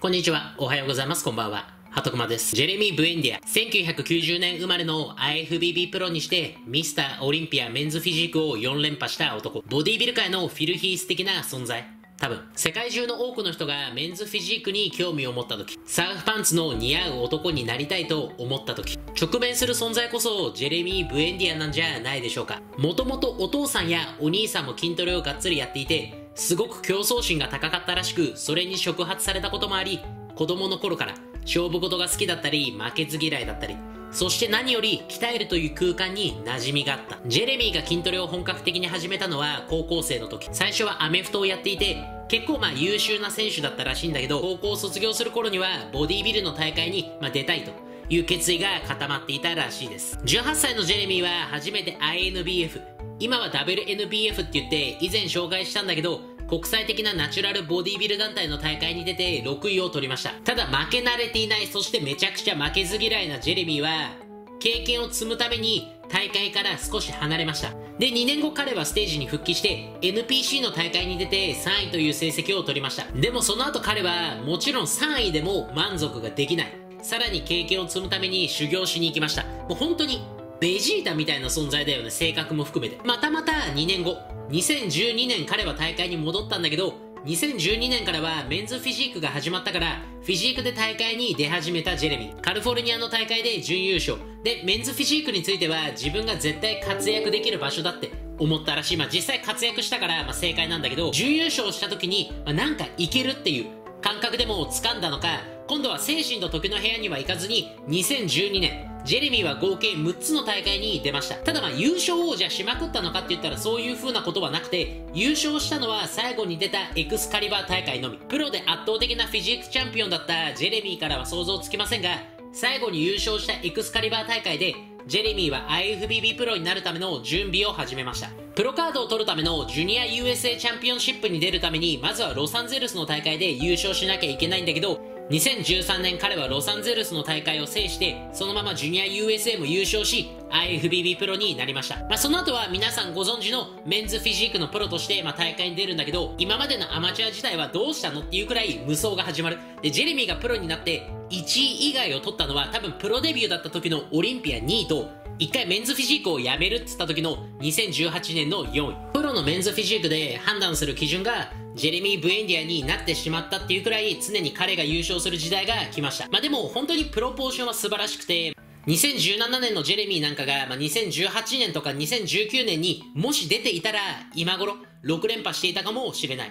こんにちは。おはようございます。こんばんは。ハトクマです。ジェレミー・ブエンディア。1990年生まれの IFBB プロにして、ミスター・オリンピアメンズフィジークを4連覇した男。ボディビル界のフィルヒース的な存在。多分、世界中の多くの人がメンズフィジークに興味を持った時、サーフパンツの似合う男になりたいと思った時、直面する存在こそジェレミー・ブエンディアなんじゃないでしょうか。もともとお父さんやお兄さんも筋トレをがっつりやっていて、すごく競争心が高かったらしく、それに触発されたこともあり、子供の頃から勝負事が好きだったり、負けず嫌いだったり、そして何より鍛えるという空間に馴染みがあった。ジェレミーが筋トレを本格的に始めたのは高校生の時。最初はアメフトをやっていて、結構まあ優秀な選手だったらしいんだけど、高校を卒業する頃にはボディビルの大会にま出たいと。いう決意が固まっていたらしいです18歳のジェレミーは初めて INBF 今は WNBF って言って以前紹介したんだけど国際的なナチュラルボディビル団体の大会に出て6位を取りました。ただ負け慣れていないそしてめちゃくちゃ負けず嫌いなジェレミーは経験を積むために大会から少し離れました。で2年後彼はステージに復帰して NPC の大会に出て3位という成績を取りました。でもその後彼はもちろん3位でも満足ができない。さらに経験を積むために修行しに行きました。もう本当にベジータみたいな存在だよね性格も含めて。またまた2年後。2012年彼は大会に戻ったんだけど2012年からはメンズフィジークが始まったからフィジークで大会に出始めたジェレミー。カリフォルニアの大会で準優勝。でメンズフィジークについては自分が絶対活躍できる場所だって思ったらしい。まあ実際活躍したからまあ正解なんだけど準優勝した時に、まあ、なんかいけるっていう感覚でも掴んだのか今度は精神と時の部屋には行かずに2012年ジェレミーは合計6つの大会に出ました。ただまあ優勝をじゃあしまくったのかって言ったらそういう風なことはなくて優勝したのは最後に出たエクスカリバー大会のみ。プロで圧倒的なフィジークチャンピオンだったジェレミーからは想像つきませんが最後に優勝したエクスカリバー大会でジェレミーは IFBB プロになるための準備を始めました。プロカードを取るためのジュニア USA チャンピオンシップに出るためにまずはロサンゼルスの大会で優勝しなきゃいけないんだけど2013年彼はロサンゼルスの大会を制してそのままジュニア USA も優勝し IFBB プロになりました、まあ、その後は皆さんご存知のメンズフィジークのプロとして、まあ、大会に出るんだけど今までのアマチュア時代はどうしたのっていうくらい無双が始まる。でジェレミーがプロになって1位以外を取ったのは多分プロデビューだった時のオリンピア2位と1回メンズフィジークをやめるっつった時の2018年の4位。プロのメンズフィジークで判断する基準がジェレミー・ブエンディアになってしまったっていうくらい常に彼が優勝する時代が来ました。まあでも本当にプロポーションは素晴らしくて2017年のジェレミーなんかが、まあ、2018年とか2019年にもし出ていたら今頃6連覇していたかもしれない。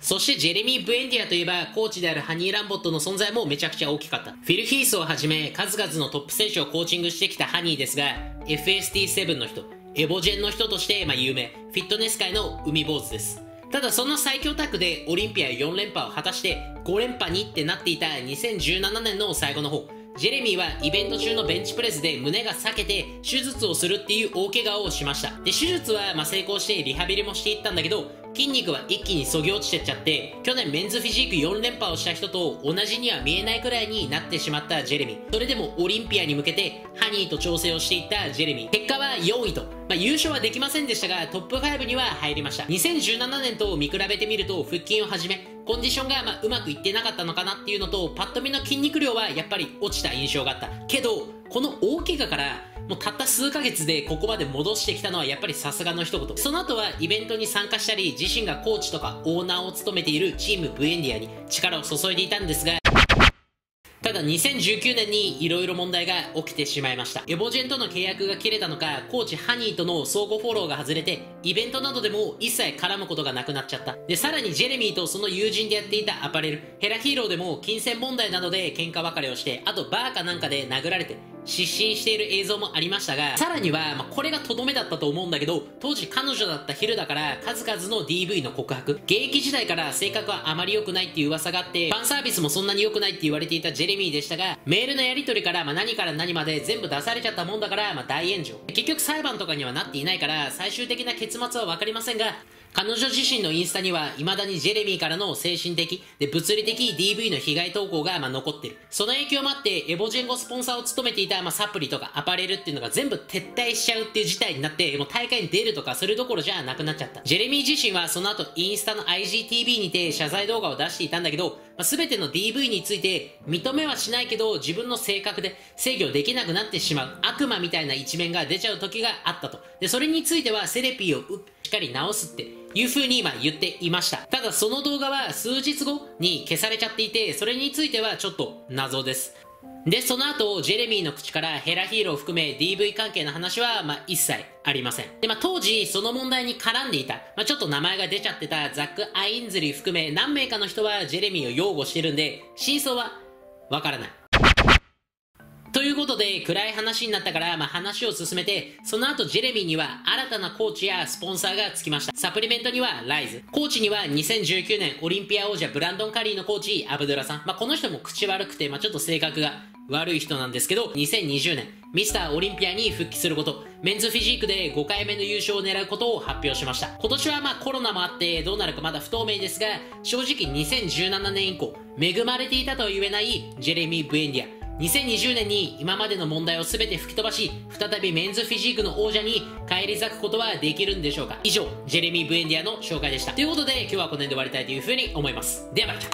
そしてジェレミー・ブエンディアといえばコーチであるハニー・ランボットの存在もめちゃくちゃ大きかった。フィル・ヒースをはじめ数々のトップ選手をコーチングしてきたハニーですが FST7 の人エボジェンの人として、まあ、有名。フィットネス界の海坊主です。ただその最強タッグでオリンピア4連覇を果たして5連覇にってなっていた2017年の最後の方ジェレミーはイベント中のベンチプレスで胸が裂けて手術をするっていう大怪我をしました。で手術はま成功してリハビリもしていったんだけど筋肉は一気にそぎ落ちてっちゃって去年メンズフィジーク4連覇をした人と同じには見えないくらいになってしまったジェレミー。それでもオリンピアに向けてハニーと調整をしていったジェレミー。結果は4位と、まあ、優勝はできませんでしたがトップ5には入りました。2017年と見比べてみると腹筋をはじめコンディションがまうまくいってなかったのかなっていうのとパッと見の筋肉量はやっぱり落ちた印象があった。けどこの大怪我からもうたった数ヶ月でここまで戻してきたのはやっぱりさすがの一言。その後はイベントに参加したり自身がコーチとかオーナーを務めているチームブエンディアに力を注いでいたんですが。ただ2019年に色々問題が起きてしまいました。エボジェンとの契約が切れたのかコーチハニーとの相互フォローが外れてイベントなどでも一切絡むことがなくなっちゃった。でさらにジェレミーとその友人でやっていたアパレルヘラヒーローでも金銭問題などで喧嘩別れをしてあとバーかなんかで殴られて失神している映像もありましたがさらには、まあ、これがとどめだったと思うんだけど当時彼女だったヒルダから数々の DV の告白。現役時代から性格はあまり良くないっていう噂があってファンサービスもそんなに良くないって言われていたジェレミーでしたがメールのやり取りから、まあ、何から何まで全部出されちゃったもんだから、まあ、大炎上。結局裁判とかにはなっていないから最終的な結末は分かりませんが彼女自身のインスタには未だにジェレミーからの精神的で物理的 DV の被害投稿がまあ残ってる。その影響もあってエボジェンゴスポンサーを務めていたまあサプリとかアパレルっていうのが全部撤退しちゃうっていう事態になってもう大会に出るとかそれどころじゃなくなっちゃった。ジェレミー自身はその後インスタの IGTV にて謝罪動画を出していたんだけど、まあ、全ての DV について認めはしないけど自分の性格で制御できなくなってしまう悪魔みたいな一面が出ちゃう時があったと。で、それについてはセレピーをしっかり直すっていう風に今言っていました。ただその動画は数日後に消されちゃっていて、それについてはちょっと謎です。で、その後、ジェレミーの口からヘラヒーローを含め DV 関係の話は、まあ、一切ありません。で、まあ、当時、その問題に絡んでいた、まあ、ちょっと名前が出ちゃってたザック・アインズリー含め何名かの人はジェレミーを擁護してるんで、真相はわからない。ということで、暗い話になったから、まあ、話を進めて、その後ジェレミーには新たなコーチやスポンサーがつきました。サプリメントにはライズ。コーチには2019年オリンピア王者ブランドン・カリーのコーチ、アブドゥラさん。まあ、この人も口悪くて、まあ、ちょっと性格が悪い人なんですけど、2020年、ミスターオリンピアに復帰すること、メンズフィジークで5回目の優勝を狙うことを発表しました。今年はまあコロナもあってどうなるかまだ不透明ですが、正直2017年以降、恵まれていたとは言えないジェレミー・ブエンディア。2020年に今までの問題を全て吹き飛ばし、再びメンズフィジークの王者に返り咲くことはできるんでしょうか？以上、ジェレミー・ブエンディアの紹介でした。ということで、今日はこの辺で終わりたいというふうに思います。ではまた。